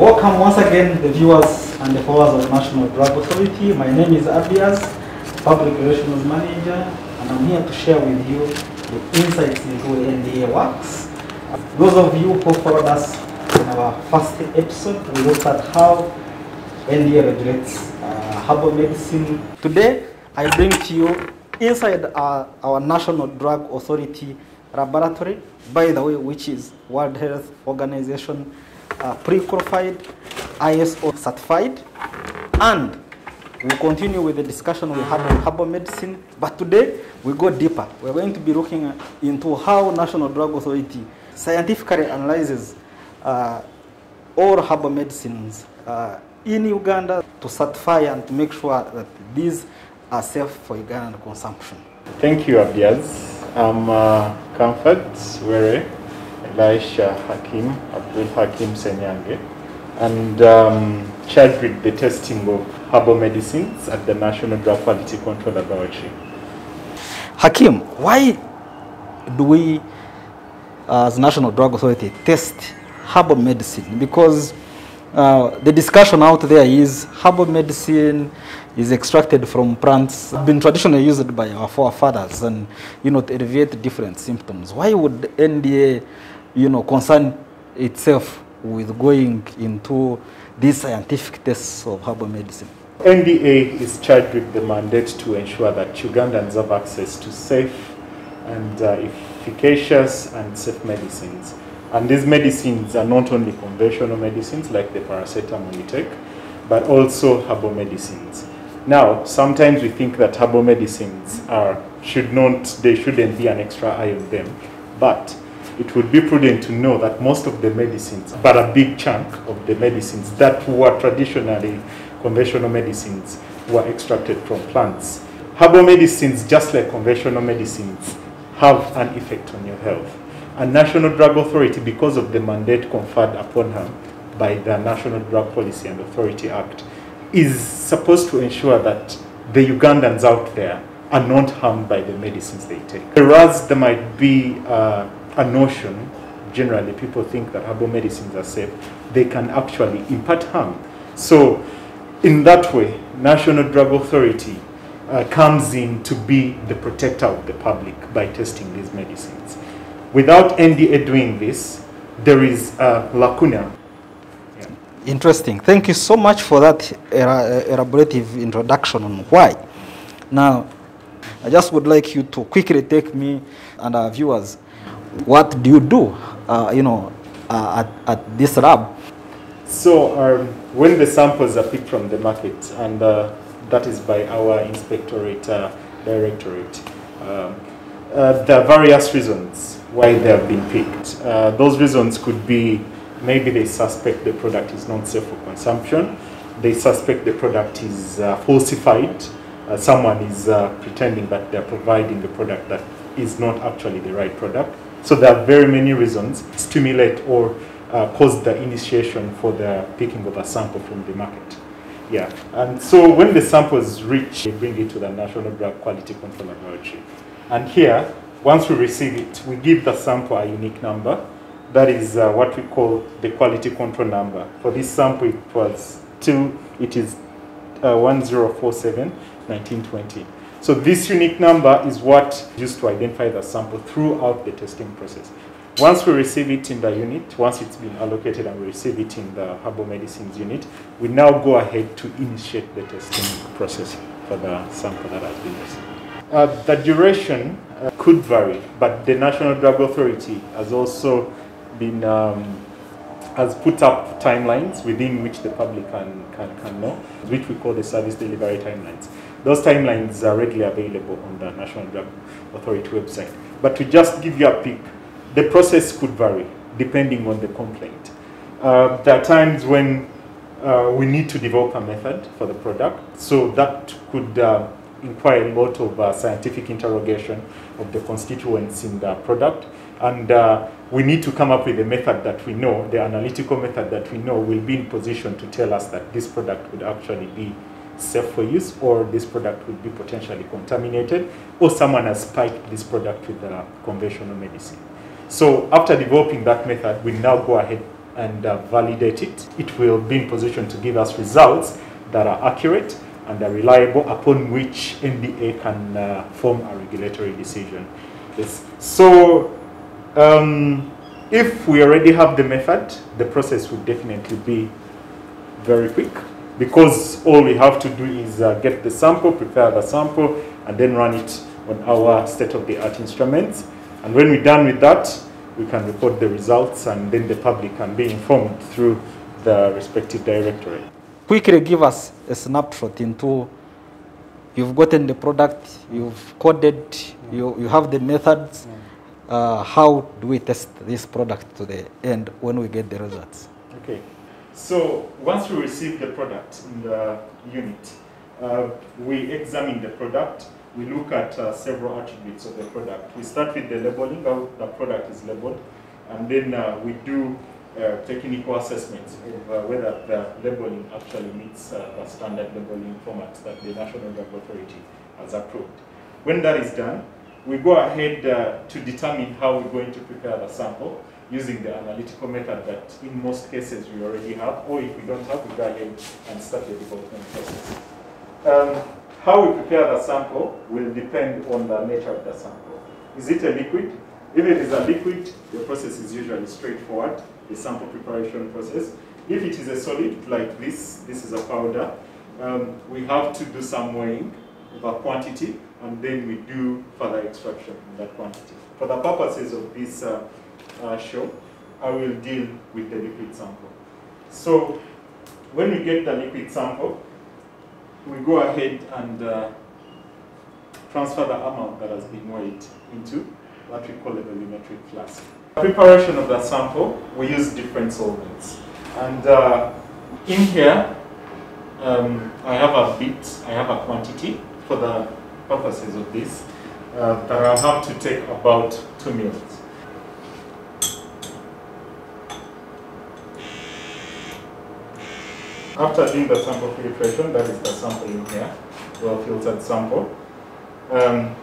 Welcome once again, the viewers and the followers of National Drug Authority. My name is Abias, Public Relations Manager, and I'm here to share with you the insights into NDA works. Those of you who followed us in our first episode, we looked at how NDA regulates uh, herbal medicine. Today, I bring to you inside our, our National Drug Authority laboratory, by the way, which is World Health Organization uh, pre-qualified, ISO certified, and we'll continue with the discussion we had on herbal medicine. But today we go deeper. We're going to be looking into how National Drug Authority scientifically analyzes uh, all herbal medicines uh, in Uganda to certify and to make sure that these are safe for Ugandan consumption. Thank you, Abdiaz. I'm uh, Comfort Were, Elisha Hakim, Abdul Hakim Senyange, and um, charged with the testing of herbal medicines at the National Drug Quality Control Laboratory. Hakim, why do we, uh, as National Drug Authority, test herbal medicine? Because uh, the discussion out there is herbal medicine is extracted from plants been traditionally used by our forefathers and you know to alleviate different symptoms why would nda you know concern itself with going into these scientific tests of herbal medicine NDA is charged with the mandate to ensure that Ugandans have access to safe and uh, efficacious and safe medicines. And these medicines are not only conventional medicines like the paracetamol we take, but also herbal medicines. Now, sometimes we think that herbal medicines are should not there shouldn't be an extra eye on them, but it would be prudent to know that most of the medicines, but a big chunk of the medicines that were traditionally conventional medicines were extracted from plants. Herbal medicines, just like conventional medicines, have an effect on your health. And National Drug Authority, because of the mandate conferred upon her by the National Drug Policy and Authority Act, is supposed to ensure that the Ugandans out there are not harmed by the medicines they take. Whereas there might be uh, a notion, generally people think that herbal medicines are safe, they can actually impart harm. So in that way, National Drug Authority uh, comes in to be the protector of the public by testing these medicines. Without NDA doing this, there is a lacuna. Yeah. Interesting. Thank you so much for that era- elaborative introduction on why. Now, I just would like you to quickly take me and our viewers. What do you do, uh, you know, uh, at, at this lab? So um, when the samples are picked from the market, and uh, that is by our inspectorate uh, directorate, um, uh, there are various reasons why they have been picked. Uh, those reasons could be maybe they suspect the product is not safe for consumption, they suspect the product is falsified, someone is pretending that they're providing a product that is not actually the right product. So there are very many reasons stimulate or uh, cause the initiation for the picking of a sample from the market. Yeah, and so when the sample is reach, they bring it to the National Drug Quality Control Laboratory. And here, once we receive it, we give the sample a unique number. That is uh, what we call the quality control number. For this sample, it was two, it is uh, 1047 1920. So this unique number is what used to identify the sample throughout the testing process. Once we receive it in the unit, once it's been allocated and we receive it in the herbal medicines unit, we now go ahead to initiate the testing process for the sample that has been received. Uh, the duration uh, could vary, but the National Drug Authority has also been um, has put up timelines within which the public can, can, can know, which we call the service delivery timelines. Those timelines are readily available on the National Drug Authority website. But to just give you a peek, the process could vary depending on the complaint. Uh, there are times when uh, we need to develop a method for the product, so that could uh, require a lot of uh, scientific interrogation of the constituents in the product. And uh, we need to come up with a method that we know, the analytical method that we know will be in position to tell us that this product would actually be safe for use or this product would be potentially contaminated or someone has spiked this product with a conventional medicine. So after developing that method, we now go ahead and uh, validate it. It will be in position to give us results that are accurate and are reliable upon which NDA can uh, form a regulatory decision. Yes. So um, if we already have the method, the process would definitely be very quick because all we have to do is uh, get the sample, prepare the sample, and then run it on our state-of-the-art instruments. And when we're done with that, we can report the results and then the public can be informed through the respective directorate. Quickly give us a snapshot into you've gotten the product, you've coded, you, you have the methods. Uh, how do we test this product to the end when we get the results? So once we receive the product in the unit, uh, we examine the product. We look at uh, several attributes of the product. We start with the labeling, how the product is labeled, and then uh, we do uh, technical assessments of uh, whether the labeling actually meets uh, the standard labeling format that the National Drug Authority has approved. When that is done, we go ahead to determine how we're going to prepare the sample using the analytical method that in most cases we already have, or if we don't have, we go ahead and start the development process. Um, how we prepare the sample will depend on the nature of the sample. Is it a liquid? If it is a liquid, the process is usually straightforward, the sample preparation process. If it is a solid, like this, this is a powder, um, we have to do some weighing of a quantity, and then we do further extraction from that quantity. For the purposes of this uh, uh, show, I will deal with the liquid sample. So when we get the liquid sample, we go ahead and uh, transfer the amount that has been weighed into what we call a volumetric flask. Preparation of the sample, we use different solvents. And uh, in here, um, I have a bit, I have a quantity for the purposes of this uh, that I have to take about two mils. After doing the sample filtration, that is the sample in here, well filtered sample, um,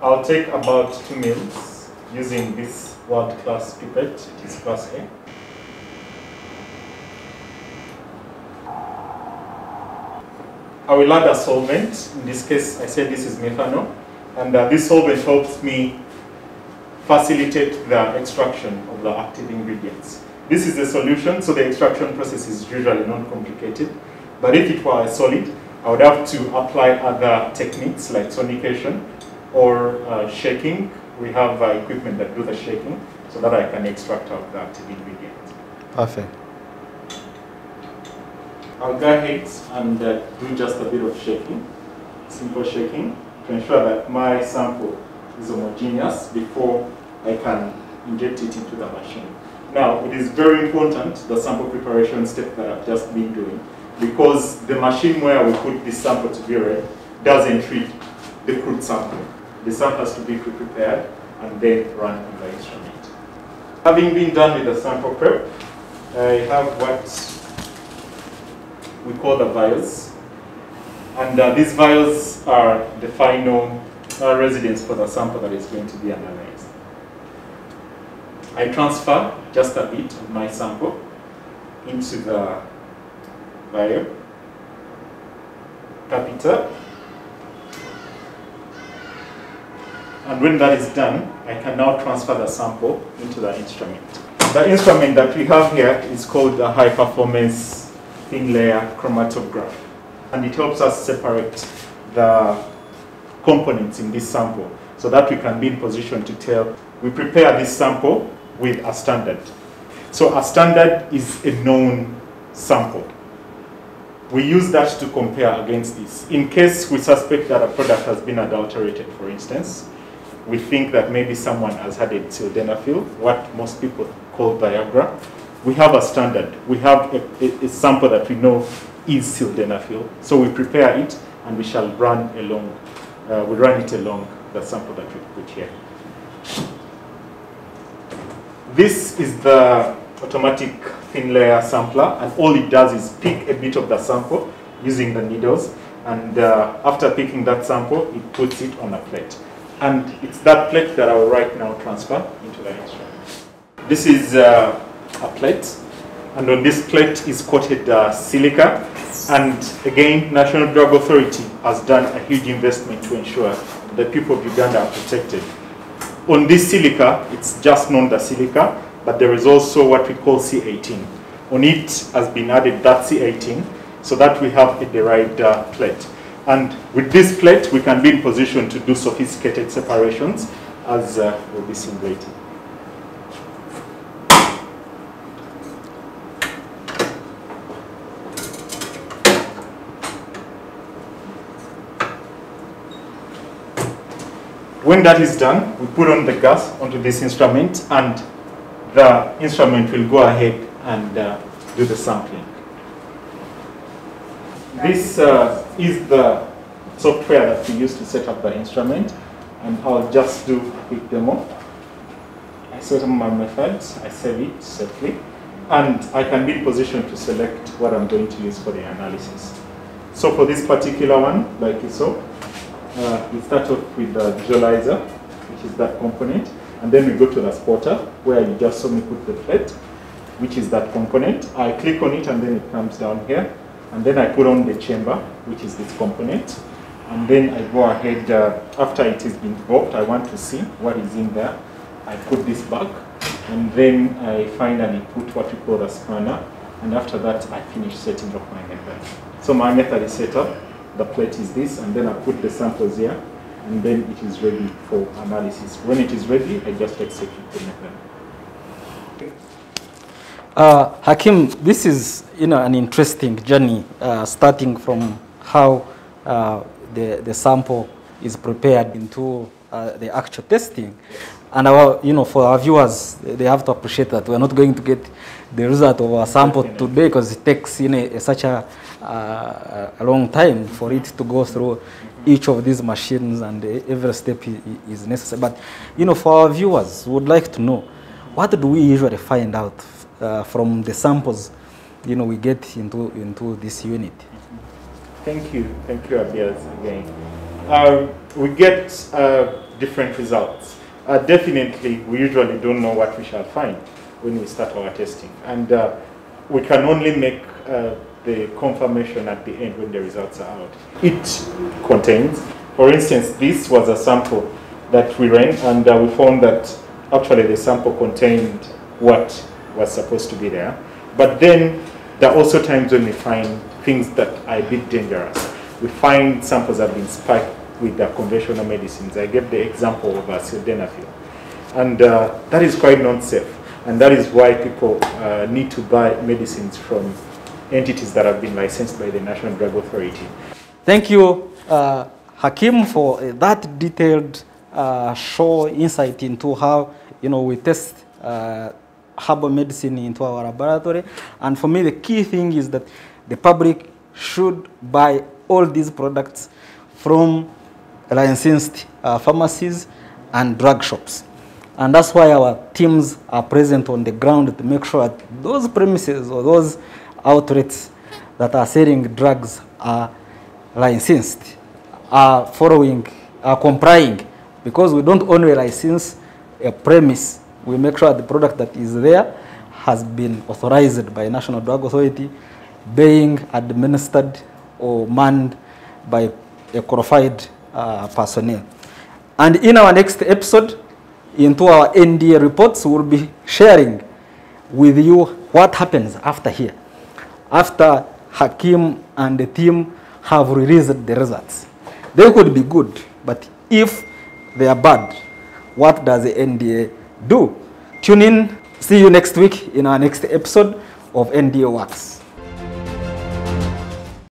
I'll take about two mils using this world-class pipette, it is class A. I will add a solvent. In this case, I said this is methanol. And uh, this solvent helps me facilitate the extraction of the active ingredients. This is a solution, so the extraction process is usually not complicated. But if it were a solid, I would have to apply other techniques like sonication or uh, shaking. We have uh, equipment that do the shaking so that I can extract out the active ingredients. Perfect. I'll go ahead and uh, do just a bit of shaking, simple shaking, to ensure that my sample is homogeneous before I can inject it into the machine. Now, it is very important, the sample preparation step that I've just been doing, because the machine where we put this sample to be doesn't treat the crude sample. The sample has to be prepared and then run on the instrument. Having been done with the sample prep, I have what we call the vials. And uh, these vials are the final uh, residence for the sample that is going to be analyzed. I transfer just a bit of my sample into the vial, tap it up, and when that is done, I can now transfer the sample into the instrument. The instrument that we have here is called a high performance thin layer chromatograph. And it helps us separate the components in this sample so that we can be in position to tell, we prepare this sample with a standard. So a standard is a known sample. We use that to compare against this. In case we suspect that a product has been adulterated, for instance, we think that maybe someone has had a sildenafil, what most people call Viagra, we have a standard. We have a, a, a, sample that we know is sildenafil. So we prepare it and we shall run along, uh, we run it along the sample that we put here. This is the automatic thin layer sampler and all it does is pick a bit of the sample using the needles and uh, after picking that sample it puts it on a plate. And it's that plate that I will right now transfer into the instrument. This is uh, a plate And on this plate is coated uh, silica. And again, National Drug Authority has done a huge investment to ensure the people of Uganda are protected. On this silica, it's just known as silica, but there is also what we call C18. On it has been added that C18 so that we have a derived uh, plate. And with this plate, we can be in position to do sophisticated separations as uh, will be seen later. When that is done, we put on the gas onto this instrument and the instrument will go ahead and uh, do the sampling. This uh, is the software that we use to set up the instrument and I'll just do a quick demo. I set up my methods, I save it safely and I can be in position to select what I'm going to use for the analysis. So for this particular one, like you saw, uh, we start off with the visualizer, which is that component, and then we go to the spotter, where you just saw me put the plate, which is that component. I click on it and then it comes down here, and then I put on the chamber, which is this component, and then I go ahead, uh, after it has been dropped, I want to see what is in there. I put this back, and then I finally put what we call the scanner, and after that I finish setting up my method. So my method is set up, the plate is this, and then I put the samples here, and then it is ready for analysis. When it is ready, I just execute the method. Uh, Hakim, this is you know an interesting journey, uh, starting from how uh, the the sample is prepared into uh, the actual testing, and our you know for our viewers, they have to appreciate that we're not going to get the result of our sample today because it takes you know such a uh, a long time for it to go through each of these machines and every step is necessary. But you know, for our viewers, we would like to know what do we usually find out uh, from the samples you know we get into into this unit. Thank you. Thank you, Abias, again. Um, we get uh, different results. Uh, definitely, we usually don't know what we shall find when we start our testing. And uh, we can only make uh, the confirmation at the end when the results are out. It contains, for instance, this was a sample that we ran, and uh, we found that actually the sample contained what was supposed to be there. But then there are also times when we find things that are a bit dangerous. We find samples that have been spiked with the conventional medicines. I gave the example of uh, sildenafil. And uh, that is quite not safe. And that is why people uh, need to buy medicines from entities that have been licensed by the National Drug Authority. Thank you, uh, Hakim, for uh, that detailed uh, show insight into how you know we test uh, herbal medicine into our laboratory. And for me, the key thing is that the public should buy all these products from licensed uh, pharmacies and drug shops. And that's why our teams are present on the ground to make sure that those premises or those outlets that are selling drugs are licensed, are following, are complying. Because we don't only license a premise, we make sure the product that is there has been authorized by National Drug Authority, being administered or manned by a qualified uh, personnel. And in our next episode, into our NDA reports, we'll be sharing with you what happens after here, after Hakim and the team have released the results. They could be good, but if they are bad, what does the NDA do? Tune in. See you next week in our next episode of NDA Works.